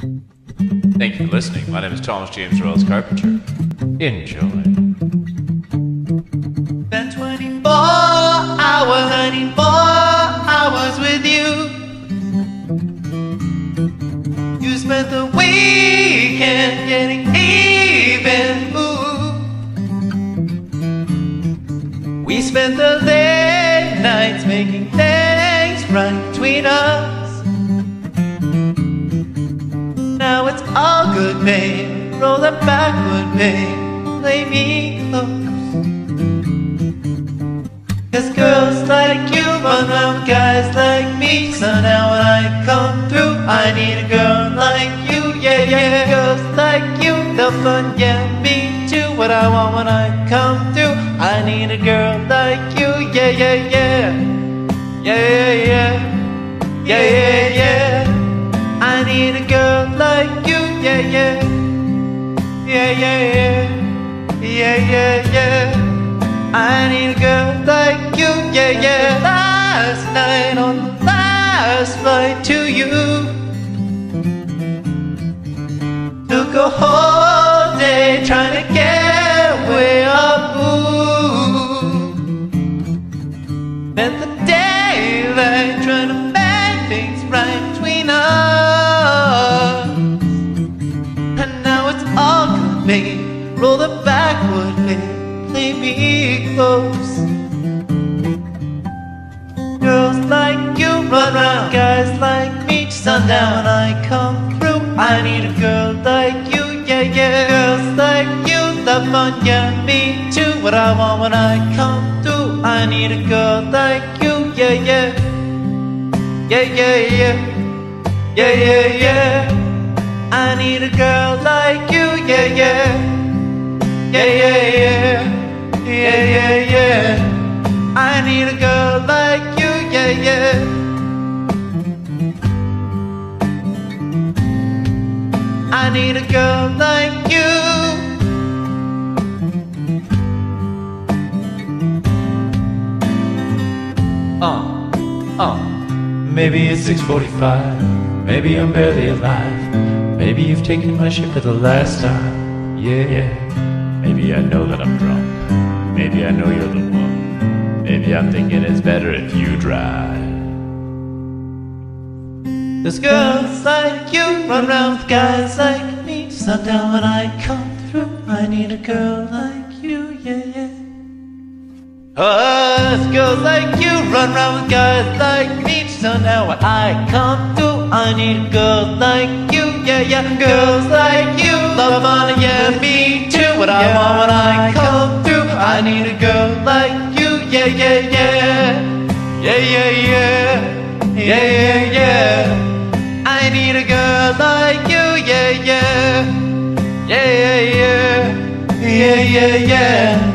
Thank you for listening. My name is Thomas James Arelis Carpenter. Enjoy. Spent 24 hours, 94 hours with you. You spent the weekend getting even. Ooh. We spent the late nights making things right between us. Good, babe. Roll that backward, babe. Play me close. Cause girls like you run around guys like me. So now when I come through, I need a girl like you. Yeah, yeah. Girls like you, they'll fun, me too. What I want when I come through, I need a girl like you. Yeah, yeah, yeah. Yeah, yeah, yeah. Yeah, yeah, yeah. I need a girl like you. Yeah, yeah. Yeah, yeah, yeah. Yeah, yeah. I need a girl like you, yeah, yeah. Last night on the last flight to you, took a whole day trying to babe. Roll the backward, babe play me close. Girls like you run round, guys like me sundown. When I come through, I need a girl like you, yeah, yeah. Girls like you love fun, yeah, me too. What I want when I come through, I need a girl like you, yeah, yeah. Yeah, yeah, yeah. Yeah, yeah, yeah. I need a girl yeah. I need a girl like you. Uh, uh. Maybe it's 6:45. Maybe I'm barely alive. Maybe you've taken my ship for the last time. Yeah, yeah. Maybe I know that I'm drunk. Maybe I know you're the one. Maybe I'm thinking it's better if you drive. There's girls like you run around with guys like me. Sundown when I come through, I need a girl like you, yeah, yeah. Oh, there's girls like you run around with guys like me. Sundown when I come through, I need a girl like you, yeah, yeah. Girls like you love fun, yeah, me too. What I want when I come through, I need a girl like you, yeah, yeah, yeah. Yeah, yeah, yeah. Yeah, yeah, yeah. I need a girl like you, yeah, yeah. Yeah, yeah, yeah. Yeah, yeah, yeah.